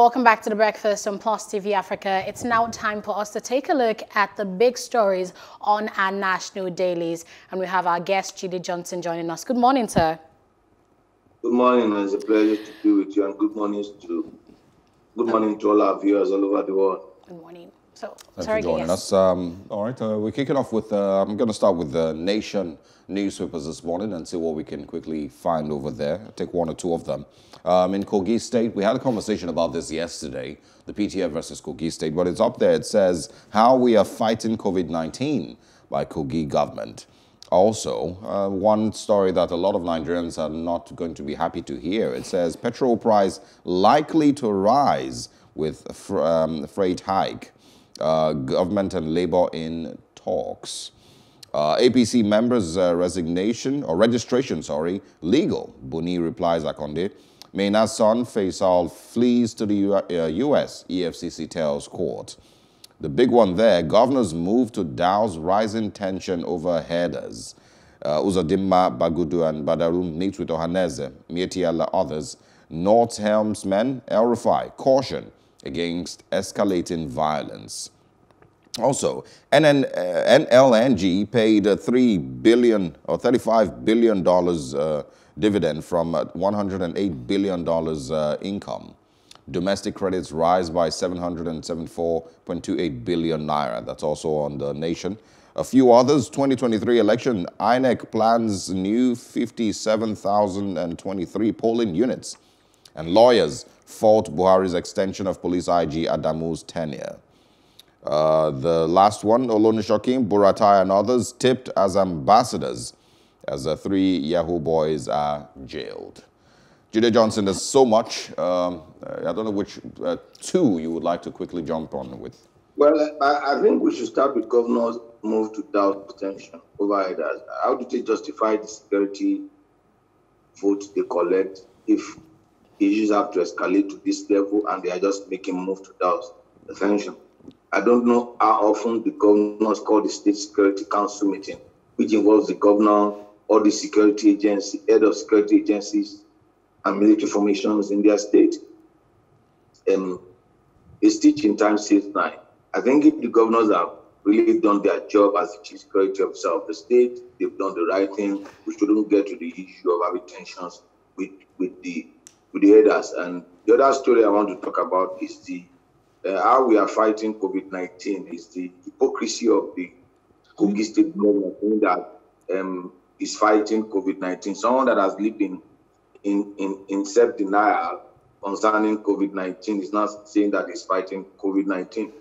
Welcome back to the breakfast on Plus TV Africa. It's now time for us to take a look at the big stories on our national dailies. And we have our guest, Jide Johnson, joining us. Good morning, sir. Good morning. It's a pleasure to be with you. And good morning to good morning to all our viewers all over the world. Good morning. So, Thanks sorry, for joining us. Um, all right, uh, we're kicking off with, uh, I'm going to start with the Nation newspapers this morning and see what we can quickly find over there. I'll take one or two of them. Um, in Kogi State, we had a conversation about this yesterday, the PTF versus Kogi State, but it's up there. It says how we are fighting COVID-19 by Kogi government. Also, uh, one story that a lot of Nigerians are not going to be happy to hear. It says petrol price likely to rise with fr um, freight hike. Uh, government and labor in talks. Uh, APC members' uh, resignation or registration, sorry, legal. Buni replies Akande. Maina's son Faisal flees to the U uh, U.S. EFCC tells court. The big one there, governors move to douse rising tension over headers. Uh, Uzodimma, Bagudu, and Badaru meet with Ohanaeze, Mietiala, others. North helmsman El caution against escalating violence. Also, NN, uh, NLNG paid uh, 3 billion or 35 billion dollars uh, dividend from uh, 108 billion dollars uh, income. Domestic credits rise by 774.28 billion naira. That's also on the nation. A few others, 2023 election, INEC plans new 57,023 polling units. And lawyers fault Buhari's extension of police IG Adamu's tenure. Uh, the last one, Olonisakin, Buratai, and others tipped as ambassadors as the three Yahoo boys are jailed. Jide Johnson, there's so much. Um, I don't know which uh, two you would like to quickly jump on with. Well, I, think we should start with governors' move to doubt detention over headers. How do they justify the security vote they collect if issues have to escalate to this level and they are just making move to doubt detention? I don't know how often the governors call the State Security Council meeting, which involves the governor, all the security agency, head of security agencies, and military formations in their state. Um, a stitch in time since nine. I think if the governors have really done their job as the chief security officer of the state, they've done the right thing. We shouldn't get to the issue of having tensions with, with the the headers. And the other story I want to talk about is the uh, how we are fighting COVID-19 is the hypocrisy of the Kogi State government that um, is fighting COVID-19. Someone that has lived in in, in, in self-denial concerning COVID-19 is not saying that he's fighting COVID-19.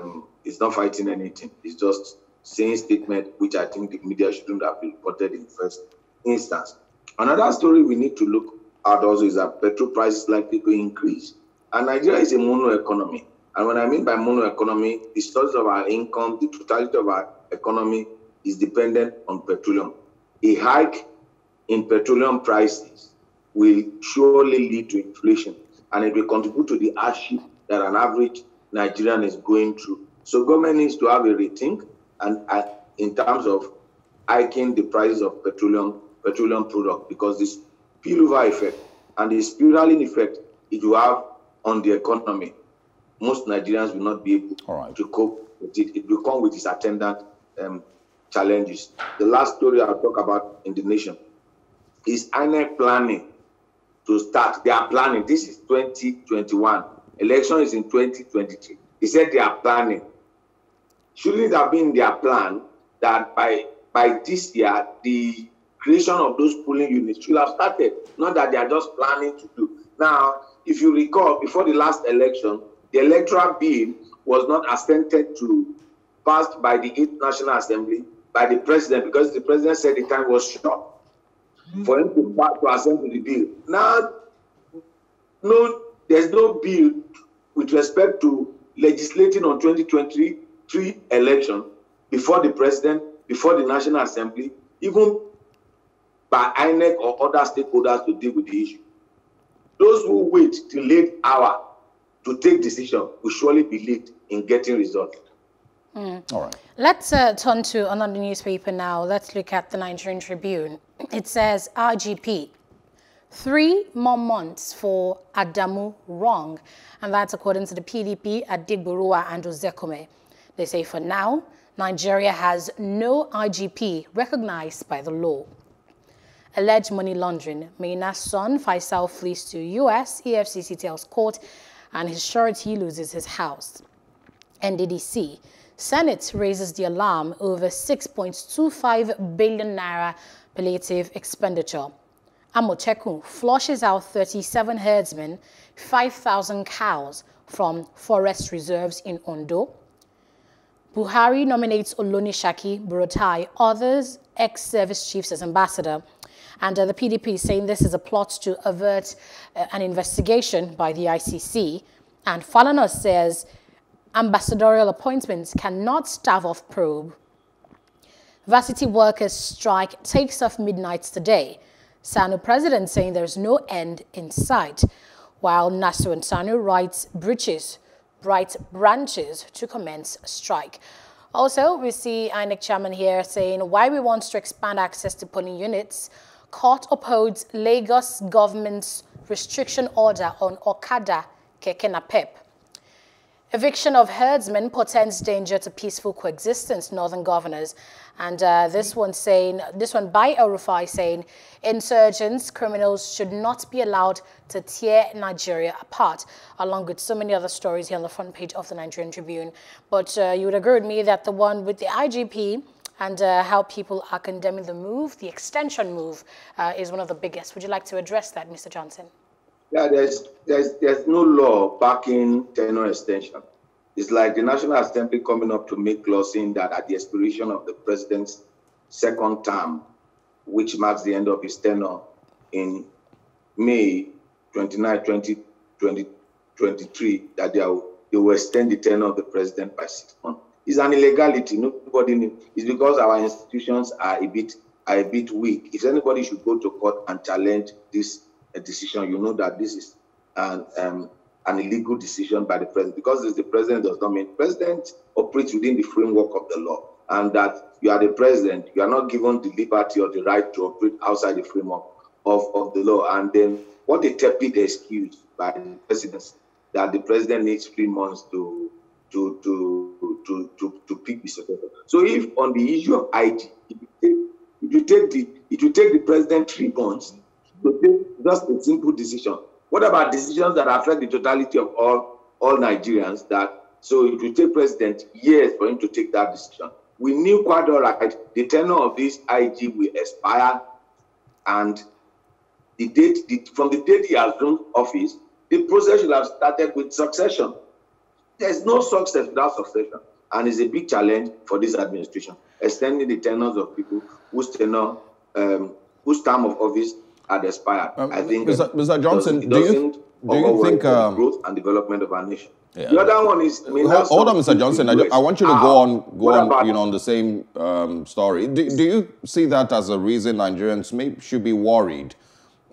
Um, he's not fighting anything. He's just saying statement which I think the media shouldn't have reported in the first instance. Another story we need to look at also is that petrol prices likely to increase. And Nigeria is a mono economy. And when I mean by mono economy, the source of our income, the totality of our economy is dependent on petroleum. A hike in petroleum prices will surely lead to inflation and it will contribute to the hardship that an average Nigerian is going through. So government needs to have a rethink and uh, in terms of hiking the prices of petroleum petroleum product because this spillover effect and the spiraling effect it will have on the economy most Nigerians will not be able right. to cope with it. It will come with its attendant um, challenges. The last story I'll talk about in the nation is INEC planning to start. They are planning. This is 2021. Election is in 2023. They said they are planning. Shouldn't it have been their plan that by by this year the creation of those polling units should have started, not that they are just planning to do. Now, if you recall, before the last election, the electoral bill was not assented to, passed by the National Assembly, by the president, because the president said the time was short mm-hmm. for him to, pass, to assent to the bill. Now, no, there's no bill with respect to legislating on 2023 election before the president, before the National Assembly, even by INEC or other stakeholders to deal with the issue. Those who wait till late hour to take decision will surely be late in getting results. Mm. All right. Let's uh, turn to another newspaper now. Let's look at the Nigerian Tribune. It says IGP Three more months for Adamu wrong. And that's according to the PDP Adegboruwa and Ozekome. They say for now, Nigeria has no IGP recognized by the law. Alleged money laundering. Maina's son, Faisal, flees to U.S. EFCC tells court and his surety loses his house. NDDC. Senate raises the alarm over 6.25 billion naira palliative expenditure. Amotekun flushes out 37 herdsmen, 5,000 cows from forest reserves in Ondo. Buhari nominates Olonisakin, Buratai, others ex-service chiefs as ambassador. And uh, the PDP is saying this is a plot to avert uh, an investigation by the ICC. And Falana says ambassadorial appointments cannot stave off probe. Varsity workers strike takes off midnight today. SSANU president saying there's no end in sight, while NASU and SSANU writes breaches, bright branches to commence strike. Also, we see INEC chairman here saying why we want to expand access to polling units. Court upholds Lagos government's restriction order on Okada Keke Napep. Eviction of herdsmen portends danger to peaceful coexistence, northern governors. And uh, this one saying, this one by El Rufai saying, insurgents, criminals should not be allowed to tear Nigeria apart, along with so many other stories here on the front page of the Nigerian Tribune. But uh, you would agree with me that the one with the IGP and uh, how people are condemning the move, the extension move, uh, is one of the biggest. Would you like to address that, Mr. Johnson? Yeah, there's there's there's no law backing tenure extension. It's like the National Assembly coming up to make law saying that at the expiration of the president's second term, which marks the end of his tenure in May 29, 2023, that they, they will extend the tenure of the president by six months. It's an illegality. Nobody knew. It's because our institutions are a bit are a bit weak. If anybody should go to court and challenge this a decision, you know that this is an, um, an illegal decision by the president because the president does not mean president operates within the framework of the law and that you are the president, you are not given the liberty or the right to operate outside the framework of, of the law. And then what a tepid excuse by the president that the president needs three months to to to to to, to pick the successor. So if on the issue of IG, if you take, take the it will take the president three months to take just a simple decision. What about decisions that affect the totality of all, all Nigerians that so it will take president years for him to take that decision. We knew quite all right the tenure of this IG will expire and the date the, from the date he has assumed office, the process should have started with succession. There's no success without succession. And it's a big challenge for this administration, extending the tenures of people whose tenure, um, whose term of office had expired. Um, I think Mr. Mr. Johnson, do you do you think um, growth and development of our nation? Yeah. The other one is. I mean, hold, hold on, Mr. Johnson. I, I, want you to go on, go on, you know, on the same um, story. Do, do you see that as a reason Nigerians may, should be worried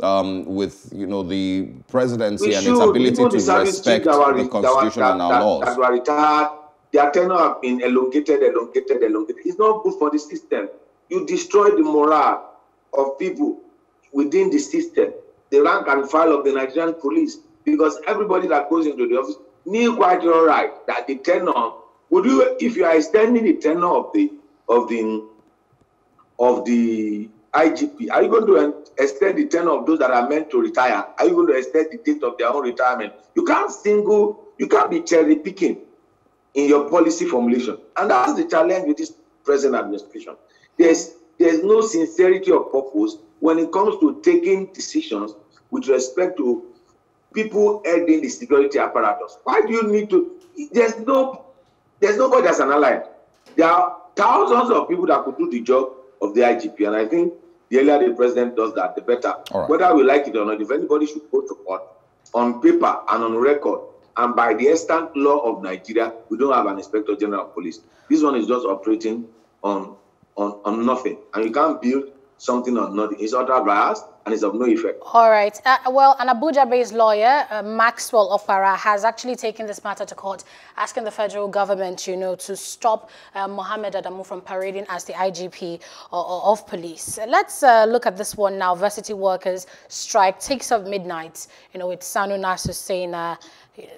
um, with, you know, the presidency and its ability to respect the constitution that, and our that, laws? That were retired, their tenure have been elongated, elongated, elongated. It's not good for the system. You destroy the morale of people within the system, the rank and file of the Nigerian police, because everybody that goes into the office knew quite all right that the tenure would you if you are extending the tenure of the of the of the IGP, are you going to extend the tenure of those that are meant to retire? Are you going to extend the date of their own retirement? You can't single, you can't be cherry picking in your policy formulation. And that's the challenge with this present administration. There's there's no sincerity of purpose when it comes to taking decisions with respect to people heading the security apparatus. Why do you need to? There's no, there's nobody that's an ally. There are thousands of people that could do the job of the IGP, and I think the earlier the president does that, the better. Right. Whether we like it or not, if anybody should go to court on paper and on record, and by the extant law of Nigeria, we don't have an inspector general of police. This one is just operating on on, on nothing, and you can't build something on nothing. It's ultra biased. And it's of no effect. All right. Uh, well, an Abuja-based lawyer, uh, Maxwell Opara, has actually taken this matter to court, asking the federal government, you know, to stop uh, Mohammed Adamu from parading as the IGP of police. Let's uh, look at this one now. Varsity workers strike takes off midnight, you know, with SSANU Nasu saying uh,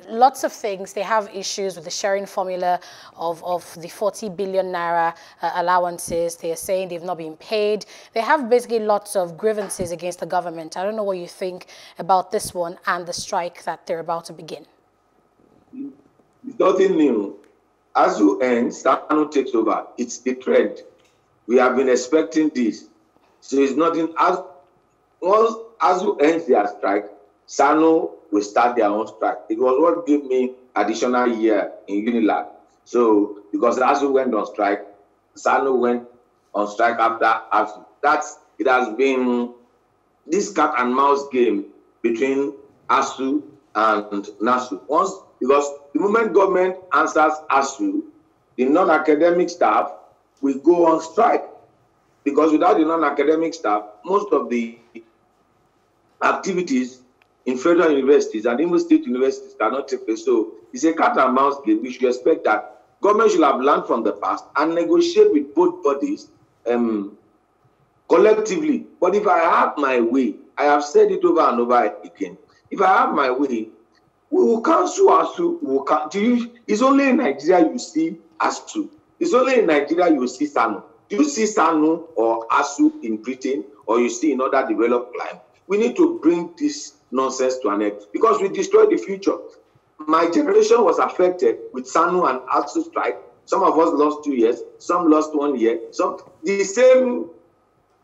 lots of things. They have issues with the sharing formula of, of the 40 billion naira uh, allowances. They are saying they've not been paid. They have basically lots of grievances against the government. I don't know what you think about this one and the strike that they're about to begin. It's nothing new. ASUU end, SSANU takes over. It's the trend. We have been expecting this. So it's nothing. As once as you end their strike, SSANU will start their own strike. It was what gave me additional year in Unilag. So because ASUU went on strike, SSANU went on strike after ASUU. That's it has been this cat and mouse game between ASUU and NASU. Once because the moment government answers ASUU, the non-academic staff will go on strike. Because without the non-academic staff, most of the activities in federal universities and even state universities cannot take place. So it's a cat and mouse game. We should expect that government should have learned from the past and negotiate with both bodies um, collectively. But if I have my way, I have said it over and over again. If I have my way, we will cancel ASUU. We will can, do you, it's only in Nigeria you see ASUU. It's only in Nigeria you see SSANU. Do you see SSANU or ASUU in Britain or you see in other developed climes? We need to bring this nonsense to an end because we destroy the future. My generation was affected with SSANU and ASUU strike. Some of us lost two years, some lost one year. Some the same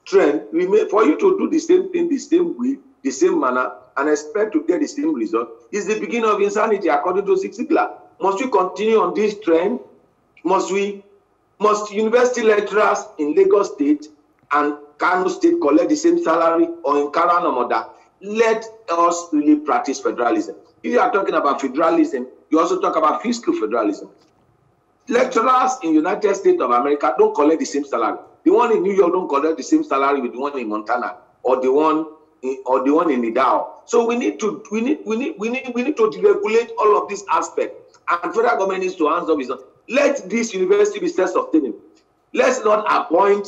trend. We may, for you to do the same thing, the same way, the same manner, and expect to get the same result is the beginning of insanity, according to Zig Ziglar. Must we continue on this trend? Must we? Must university lecturers in Lagos State and Kano State collect the same salary, or in Kano Karanomada let us really practice federalism. If you are talking about federalism, you also talk about fiscal federalism. Lecturers in United States of America don't collect the same salary. The one in New York don't collect the same salary with the one in Montana or the one in, or the one in Idaho. So we need to we need we need we need we need to deregulate all of these aspects. And federal government needs to answer this. Let this university be self-sustaining. Let's not appoint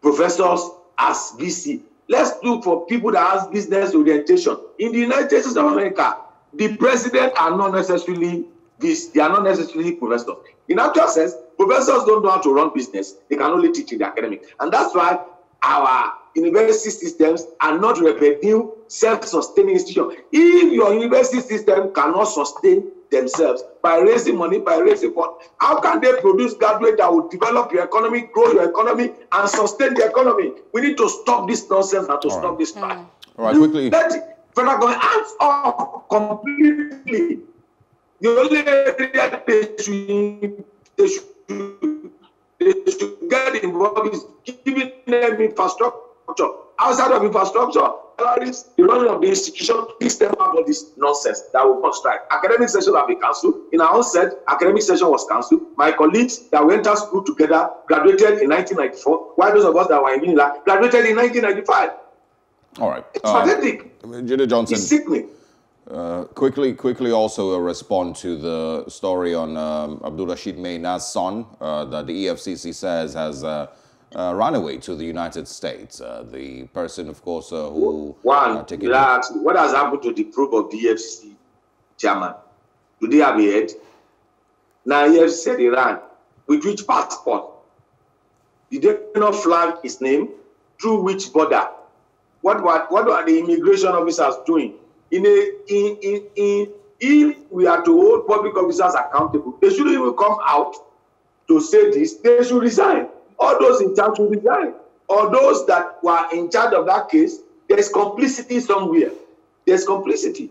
professors as VC. Let's look for people that has business orientation. In the United States of America, the president are not necessarily this, they are not necessarily professors. In actual sense, professors don't know how to run business. They can only teach in the academic. And that's why our university systems are not revenue self-sustaining institutions. If your university system cannot sustain themselves by raising money, by raising fund. How can they produce graduates that will develop your economy, grow your economy, and sustain the economy? We need to stop this nonsense and to All stop right. this fight. Mm. All right, quickly. Let federal government hands off completely. They should, they should, they should get involved is giving them infrastructure. Outside of infrastructure, salaries, the running of the institution, please tell about this nonsense that will come strike. Academic session have been cancelled. In our own set, academic session was cancelled. My colleagues that went to school together graduated in 1994, while those of us that were in Unila graduated in 1995. All right. It's pathetic. Judah Johnson. It's sickening. Uh, quickly, quickly also uh, respond to the story on um, Abdul Rashid Maina's son uh, that the EFCC says has uh, uh, run away to the United States. Uh, the person, of course, uh, who one uh, what has happened to the probe of the EFCC chairman? Do they have a head? Now EFCC said Iran. With which passport? Did they not flag his name? Through which border? What what what are the immigration officers doing? In a in in in if we are to hold public officers accountable, they shouldn't even come out to say this. They should resign all those in charge will resign. Or those that were in charge of that case, there's complicity somewhere. There's complicity.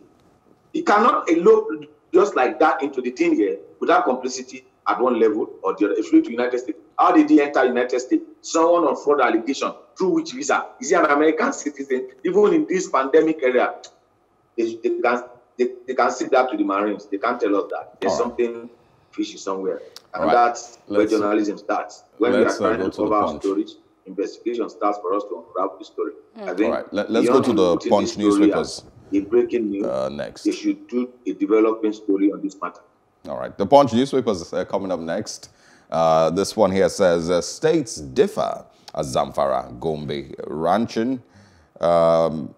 You cannot elope just like that into the thing here without complicity at one level or the other. If you to United States, how did he enter United States? Someone on fraud allegation through which visa? Is he an American citizen? Even in this pandemic area, they, they can they, they can sit that to the Marines. They can't tell us that. There's something fishy somewhere. And right. that's where journalism starts. When we are uh, trying to cover our stories, investigation starts for us to unravel the story. Mm. I think. All right, let, us go to the Punch newspapers. The breaking news. Uh, next. They should do a developing story on this matter. All right, the Punch newspapers are coming up next. Uh, this one here says uh, states differ as Zamfara, Gombe, Ranching, um,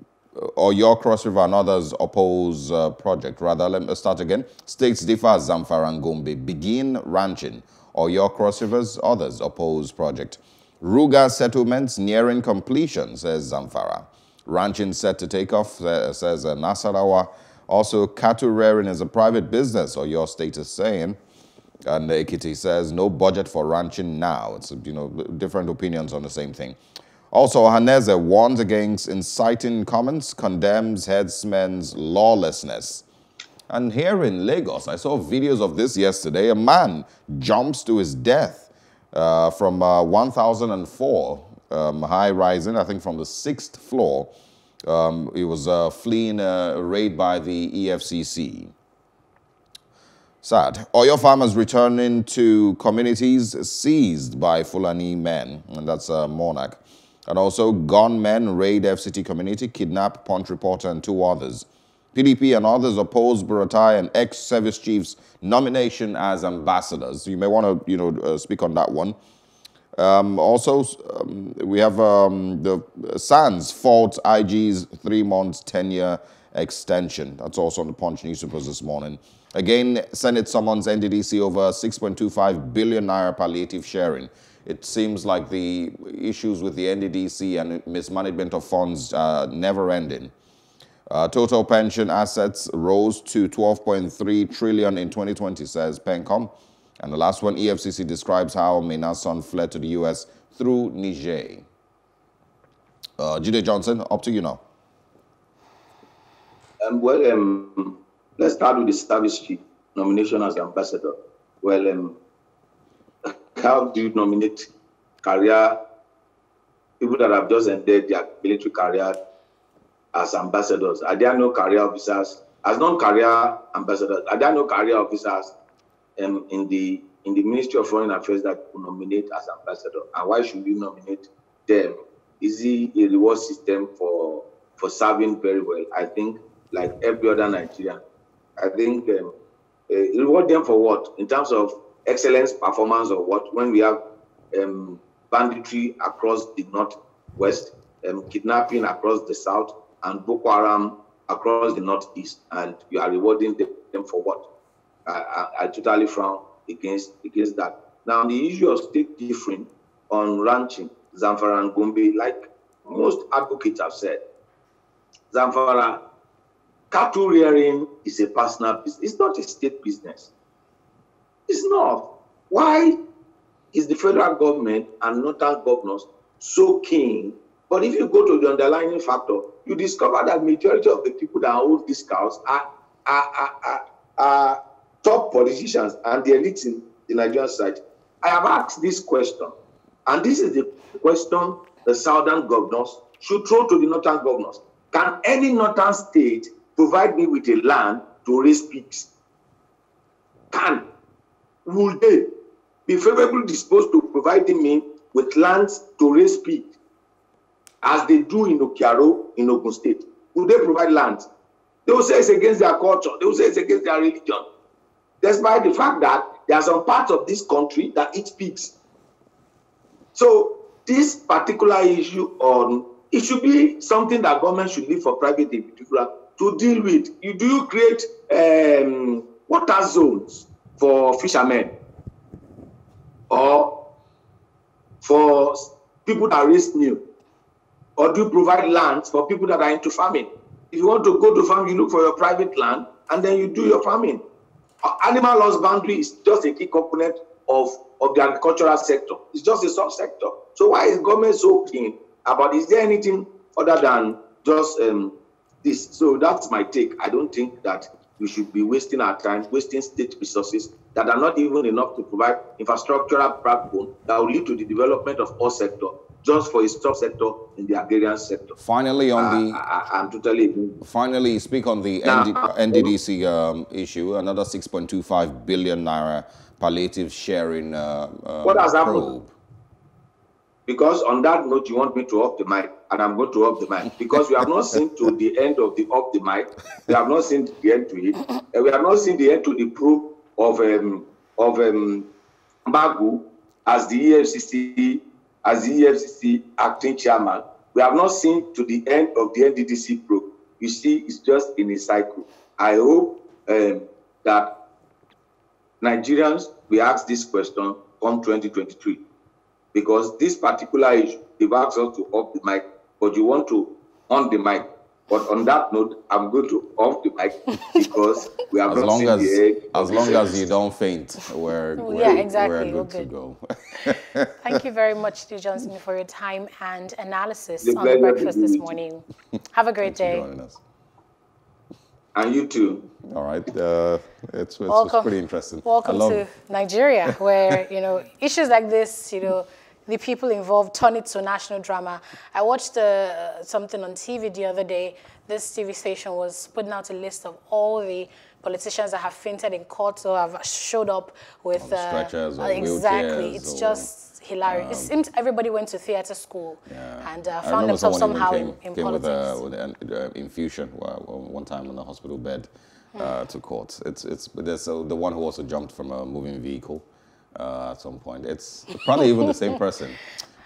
Oyo Cross River and others oppose uh, project. Rather, let me start again. States differ as Zamfara and Gombe begin ranching, Oyo Cross Rivers, others oppose project. Ruga settlements nearing completion, says Zamfara. Ranching set to take off, says uh, Nasarawa. Also, cattle rearing is a private business, Oyo state is saying. And Ekiti says no budget for ranching now. It's, you know, different opinions on the same thing. Also, Haneze warns against inciting comments, condemns headsmen's lawlessness. And here in Lagos, I saw videos of this yesterday. A man jumps to his death uh, from uh, 1004 um, high rising, I think from the sixth floor. Um, he was uh, fleeing a raid by the EFCC. Sad. Oyo farmers returning to communities seized by Fulani men, and that's uh, Monarch. And also, gunmen raid FCT community, kidnap Punch reporter and two others. PDP and others oppose Buratai and ex-service chiefs nomination as ambassadors. You may want to, you know, uh, speak on that one. Um, also, um, we have um, the SANS fault IG's three months tenure extension. That's also on the Punch newspapers this morning. Again, Senate summons NDDC over 6.25 billion naira palliative sharing. It seems like the issues with the NDDC and mismanagement of funds uh, never ending. Uh, total pension assets rose to 12.3 trillion in 2020, says PENCOM. And the last one, EFCC describes how Maina's son fled to the U.S. through Niger. Uh, Jide Johnson, up to you now. Um, well, um, Let's start with the service chief nomination as ambassador. Well, um, how do you nominate career people that have just ended their military career as ambassadors? Are there no career officers as non-career ambassadors? Are there no career officers um, in the in the Ministry of Foreign Affairs that will nominate as ambassador? And why should we nominate them? Is it a reward system for for serving very well? I think like every other Nigerian, I think um, uh, reward them for what? In terms of excellence, performance, or what? When we have um, banditry across the northwest, um, kidnapping across the south, and Boko Haram across the northeast, and you are rewarding them for what? I, I, I totally frown against against that. Now, the issue of state different on ranching, Zamfara and Gombe, like most advocates have said, Zamfara cattle rearing is a personal business. It's not a state business. It's not. Why is the federal government and northern governors so keen? But if you go to the underlying factor, you discover that majority of the people that own these cows are, are, are, are, are top politicians and the elites in the Nigerian society. I have asked this question, and this is the question the southern governors should throw to the northern governors. Can any northern state provide me with a land to raise pigs? Will they be favorably disposed to providing me with lands to raise pigs, as they do in Oke-Aro in Ogun State? Will they provide land? They will say it's against their culture. They will say it's against their religion. Despite the fact that there are some parts of this country that eat pigs. So this particular issue on it should be something that government should leave for private individual to deal with. You do you create um, water zones for fishermen or for people that raise new, or do you provide lands for people that are into farming? If you want to go to farm, you look for your private land and then you do your farming. Uh, animal husbandry is just a key component of, of the agricultural sector. It's just a subsector. So why is government so keen about? Is there anything other than just um, this. So that's my take. I don't think that we should be wasting our time, wasting state resources that are not even enough to provide infrastructural backbone that will lead to the development of all sector just for a subsector in the agrarian sector. Finally, on uh, the I, am totally finally speak on the now, ND, NDDC um, issue. Another 6.25 billion naira palliative sharing uh, uh, what has probe. happened? Because on that note, you want me to off the mic, and I'm going to off the mic because we have not seen to the end of the up the mic. We have not seen the end to it. And we have not seen the end to the proof of um, of um, as the EFCC as the EFCC acting chairman. We have not seen to the end of the NDDC probe. You see, it's just in a cycle. I hope um, that Nigerians will ask this question come 2023 because this particular issue, they've asked us to off the mic, but you want to on the mic. But on that note, I'm going to off the mic because we have as not long seen as the end. as long as you don't faint, we're, we're, yeah, exactly, we're we're good to go. Thank you very much, Steve Johnson, for your time and analysis The on the breakfast this morning. Have a great day. And you too. All right, uh, it's, it's, it's pretty interesting. Welcome to Nigeria, where you know issues like this, you know, the people involved turn it to national drama. I watched uh, something on TV the other day. This TV station was putting out a list of all the politicians that have fainted in court or have showed up with or exactly. It's or, just hilarious. it seems everybody went to theater school Yeah. and uh, found themselves somehow even in, came, in came with, politics. a, with an uh, infusion uh, one time on the hospital bed uh, to court. It's it's there's uh, the one who also jumped from a moving vehicle uh, at some point. It's probably even the same person.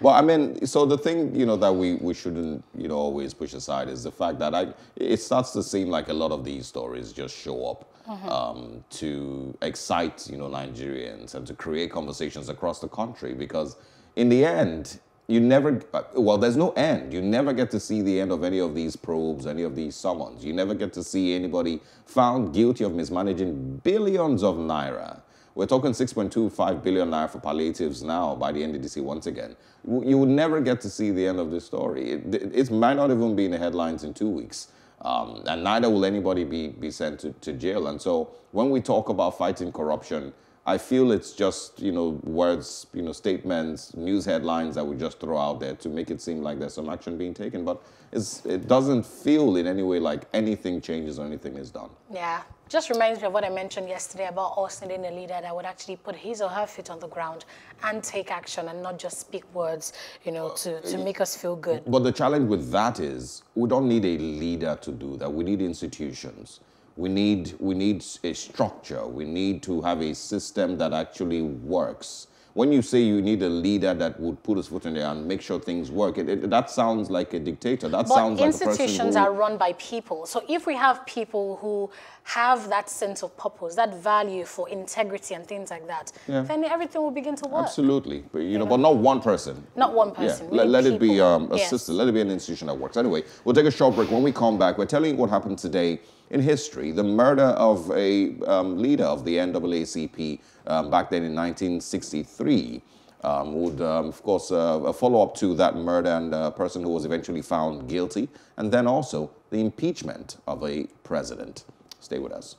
But I mean, so the thing you know that we, we shouldn't you know always push aside is the fact that I it starts to seem like a lot of these stories just show up um, to excite you know Nigerians and to create conversations across the country because in the end you never uh, well there's no end you never get to see the end of any of these probes any of these summons you never get to see anybody found guilty of mismanaging billions of naira we're talking 6.25 billion naira for palliatives now by the NDDC once again. You would never get to see the end of this story. It, it, might not even be in the headlines in two weeks. Um, and neither will anybody be, be sent to, to jail. And so when we talk about fighting corruption, I feel it's just, you know, words, you know, statements, news headlines that we just throw out there to make it seem like there's some action being taken. But it's, it doesn't feel in any way like anything changes or anything is done. Yeah, just reminds me of what I mentioned yesterday about us needing a leader that would actually put his or her feet on the ground and take action and not just speak words, you know, to, to make us feel good. But the challenge with that is we don't need a leader to do that. We need institutions. We need we need a structure. We need to have a system that actually works. When you say you need a leader that would put his foot in there and make sure things work, it, it, that sounds like a dictator. That But sounds like institutions who, are run by people. So if we have people who have that sense of purpose, that value for integrity and things like that, Yeah. then everything will begin to work. Absolutely, but you know, but not one person. Not one person. Yeah, let, let it be um, a Yes. system. Let it be an institution that works. Anyway, we'll take a short break. When we come back, we're telling you what happened today in history: the murder of a um, leader of the NAACP um, back then in 1963. Um, would, um, of course, uh, a follow up to that murder and a person who was eventually found guilty, and then also the impeachment of a president. Stay with us.